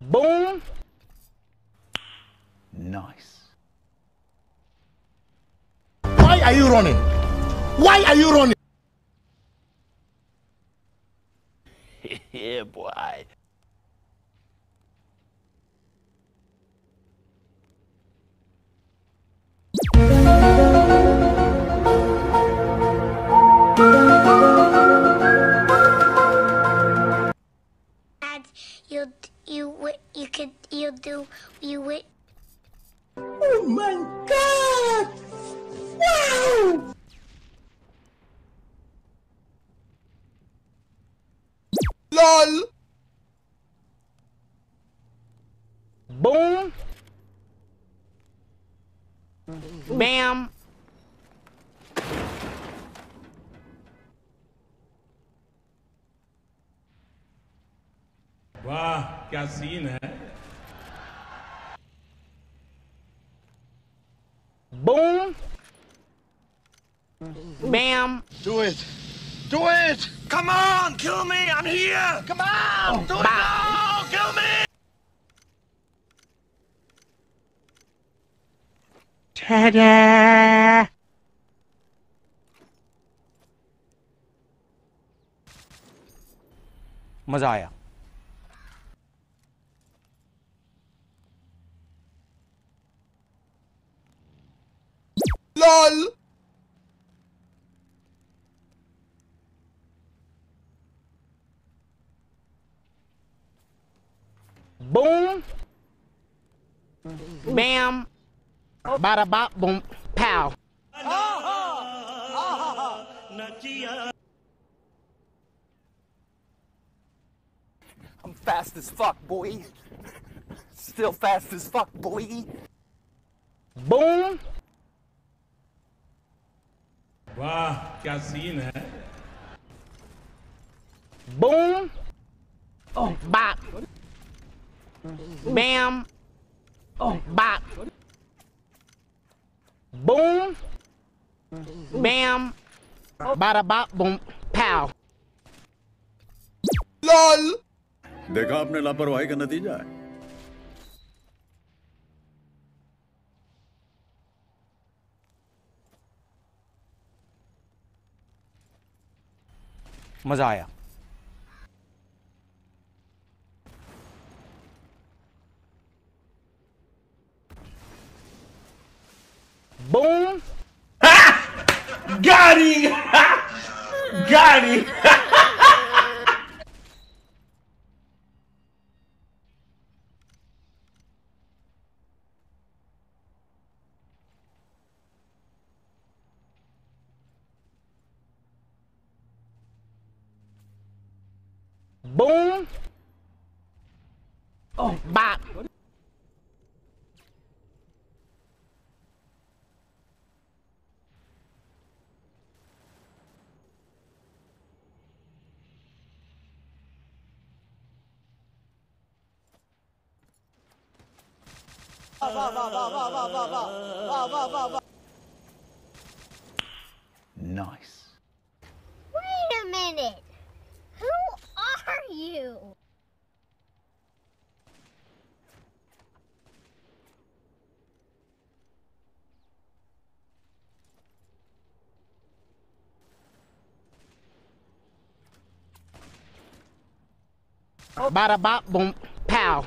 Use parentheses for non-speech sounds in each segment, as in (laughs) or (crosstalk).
Boom. Nice. Why are you running? Why are you running? (laughs) Yeah, boy. You you you could you do you wi- Oh my god! Wow! LOL! Boom. Bam. वाह क्या scene है Boom. Bam. Do it! Do it! Come on, kill me! I'm here! Come on! Do it now! Kill me! Ta-da! मजा आया Bam. Bada bop boom. Pow. I'm fast as fuck, boy. Still fast as fuck, boy. Boom. वाह क्या scene है Boom. Bop. Bam. Bop. Boom. Bam. Bada bop boom. Pow. LOL! देखा आपने लापरवाही का नतीजा है मज़ा आया Bom! Ah! (laughs) Gari! (laughs) Gari! (laughs) Boom! Nice. Wait a minute. Who are you? Bada bop boom. Pow.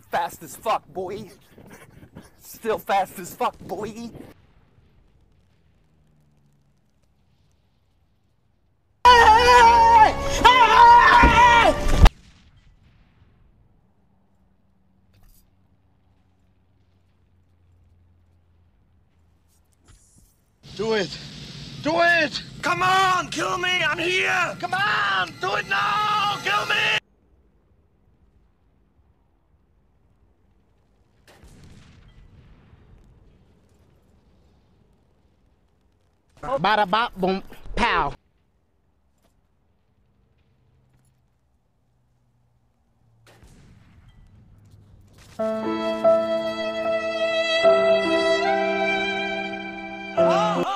Fast as fuck, boy. Still fast as fuck, boy. Do it. Do it. Come on, kill me. I'm here. Come on, do it now. Kill me. Bada bop boom pow. वाह